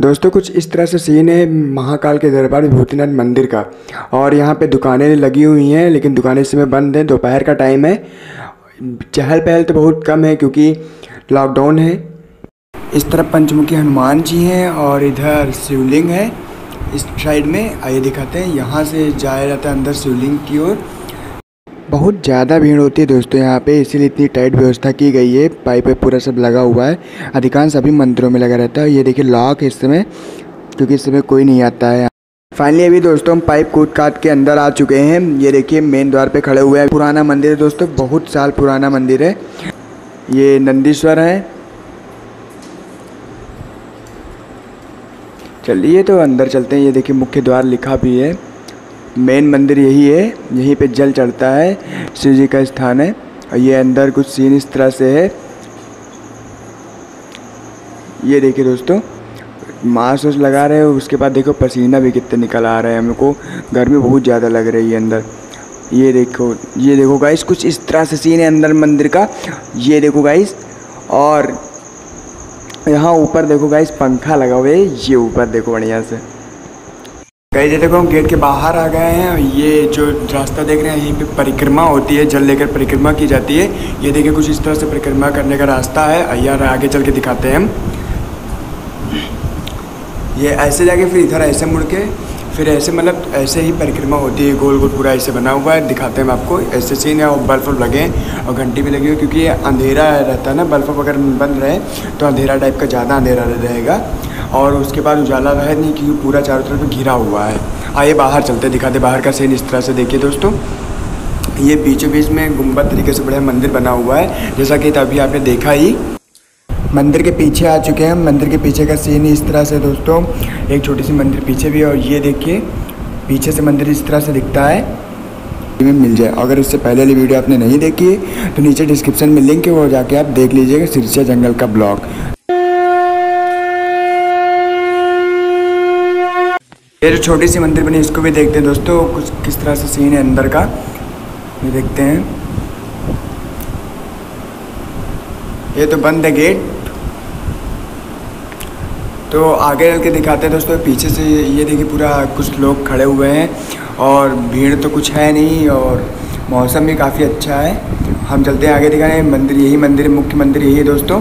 दोस्तों, कुछ इस तरह से सीन है, महाकाल के दरबार विभूतिनाथ मंदिर का। और यहाँ पे दुकानें लगी हुई हैं, लेकिन दुकानें इस समय बंद हैं, दोपहर का टाइम है। चहल पहल तो बहुत कम है, क्योंकि लॉकडाउन है। इस तरफ़ पंचमुखी हनुमान जी हैं और इधर शिवलिंग है। इस साइड में, आइए दिखाते हैं, यहाँ से जाया जाता है अंदर शिवलिंग की ओर। बहुत ज़्यादा भीड़ होती है दोस्तों यहाँ पे, इसीलिए इतनी टाइट व्यवस्था की गई है। पाइप पूरा सब लगा हुआ है। अधिकांश सभी मंदिरों में लगा रहता है। ये देखिए लॉक है इस समय, क्योंकि इस समय कोई नहीं आता है। फाइनली अभी दोस्तों हम पाइप कूद काट के अंदर आ चुके हैं। ये देखिए मेन द्वार पे खड़े हुए हैं। पुराना मंदिर है दोस्तों, बहुत साल पुराना मंदिर है। ये नंदीश्वर है। चलिए तो अंदर चलते हैं। ये देखिए मुख्य द्वार लिखा भी है। मेन मंदिर यही है, यहीं पे जल चढ़ता है, शिव जी का स्थान है, और ये अंदर कुछ सीन इस तरह से है। ये देखिए दोस्तों मास्क वास्क लगा रहे हो, उसके बाद देखो पसीना भी कितने निकल आ रहे हैं हमको, गर्मी बहुत ज़्यादा लग रही है अंदर। ये देखो ये देखो गाइस कुछ इस तरह से सीन है अंदर मंदिर का। ये देखो गाइस और यहाँ ऊपर देखो गाइस पंखा लगा हुआ है, ये ऊपर देखो बढ़िया से। गए देखो हम गेट के बाहर आ गए हैं, और ये जो रास्ता देख रहे हैं, यहीं पे परिक्रमा होती है, जल लेकर परिक्रमा की जाती है। ये देखिए, कुछ इस तरह से परिक्रमा करने का रास्ता है यार आगे चल के दिखाते हैं हम। ये ऐसे जाके फिर इधर ऐसे मुड़ के, फिर ऐसे मतलब ऐसे ही परिक्रमा होती है, गोल गोल पूरा ऐसे बना हुआ है, दिखाते हैं हम आपको। ऐसे सीन है, और बल्ब लगे हैं, और घंटी भी लगी हुई क्योंकि ये अंधेरा रहता है ना, बल्ब अगर बंद रहे तो अंधेरा टाइप का ज़्यादा अंधेरा रहेगा। और उसके बाद उजाला वह नहीं, क्योंकि पूरा चारों तरफ़ घिरा हुआ है। आइए बाहर चलते दिखाते बाहर का सीन इस तरह से देखिए दोस्तों। ये बीचों बीच में गुंबद तरीके से बढ़िया मंदिर बना हुआ है, जैसा कि अभी आपने देखा ही। मंदिर के पीछे आ चुके हैं मंदिर के पीछे का सीन इस तरह से दोस्तों। एक छोटी सी मंदिर पीछे भी और ये देखिए, पीछे से मंदिर इस तरह से दिखता है। में मिल जाए। अगर इससे पहले वाली वीडियो आपने नहीं देखी है तो नीचे डिस्क्रिप्शन में लिंक है, वो जाके आप देख लीजिएगा सिरसा जंगल का ब्लॉग ये जो छोटी सी मंदिर बनी इसको भी देखते हैं दोस्तों, कुछ किस तरह से सीन है अंदर का। ये देखते हैं। ये तो बंद है गेट तो आगे चल के दिखाते हैं दोस्तों, पीछे से ये देखिए पूरा कुछ लोग खड़े हुए हैं और भीड़ तो कुछ है नहीं और मौसम भी काफ़ी अच्छा है। हम चलते हैं आगे दिखाने, मंदिर, यही मंदिर, मुख्य मंदिर यही है दोस्तों।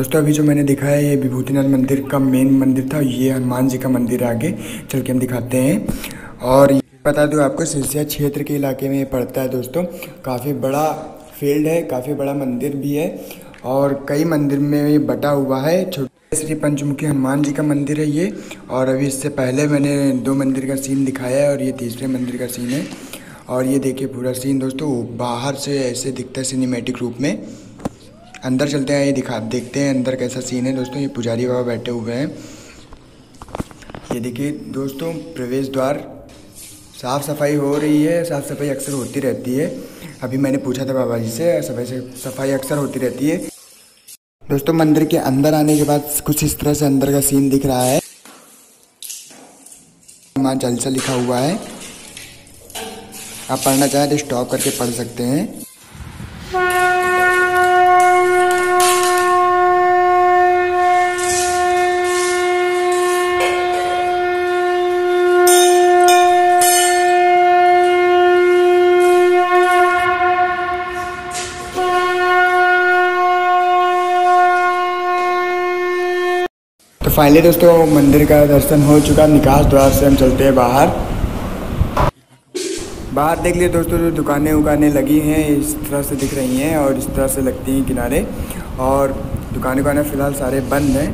दोस्तों, अभी जो मैंने दिखाया ये विभूतिनाथ मंदिर का मेन मंदिर था, ये हनुमान जी का मंदिर है आगे। चल के हम दिखाते हैं। और ये बता दूँ आपको सिरसिया क्षेत्र के इलाके में ये पड़ता है दोस्तों। काफ़ी बड़ा फ़ील्ड है, काफ़ी बड़ा मंदिर भी है। और कई मंदिर में ये बटा हुआ है। छोटे श्री पंचमुखी हनुमान जी का मंदिर है ये। और अभी इससे पहले मैंने दो मंदिर का सीन दिखाया है और ये तीसरे मंदिर का सीन है। और ये देखिए पूरा सीन दोस्तों, बाहर से ऐसे दिखता है सिनेमेटिक रूप में। अंदर चलते हैं, ये दिखा, देखते हैं अंदर कैसा सीन है। दोस्तों, ये पुजारी बाबा बैठे हुए हैं। ये देखिए, दोस्तों, प्रवेश द्वार साफ़ सफ़ाई हो रही है। साफ़ सफ़ाई अक्सर होती रहती है। अभी मैंने पूछा था बाबा जी से, सफ़ाई से, सफ़ाई अक्सर होती रहती है। दोस्तों, मंदिर के अंदर आने के बाद कुछ इस तरह से अंदर का सीन दिख रहा है। माँ जलसा लिखा हुआ है। आप पढ़ना चाहें तो स्टॉप करके पढ़ सकते हैं। फाइनली दोस्तों मंदिर का दर्शन हो चुका, निकास द्वार से हम चलते हैं बाहर। बाहर देख लिए दोस्तों, जो दुकानें उकानें लगी हैं, इस तरह से दिख रही हैं और इस तरह से लगती हैं किनारे और दुकानें उकानें फ़िलहाल सारे बंद हैं।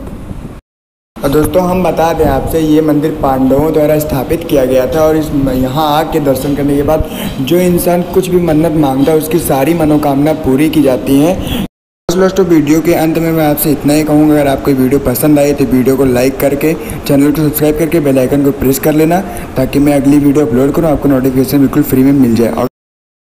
और दोस्तों, हम बता दें आपसे, ये मंदिर पांडवों द्वारा स्थापित किया गया था और इस यहाँ आके दर्शन करने के बाद जो इंसान कुछ भी मन्नत माँगता है, उसकी सारी मनोकामना पूरी की जाती हैं। दोस्तों वीडियो के अंत में मैं आपसे इतना ही कहूँगा, अगर आपको वीडियो पसंद आए तो वीडियो को लाइक करके चैनल को सब्सक्राइब करके बेल आइकन को प्रेस कर लेना, ताकि मैं अगली वीडियो अपलोड करूँ, आपको नोटिफिकेशन बिल्कुल फ्री में मिल जाए।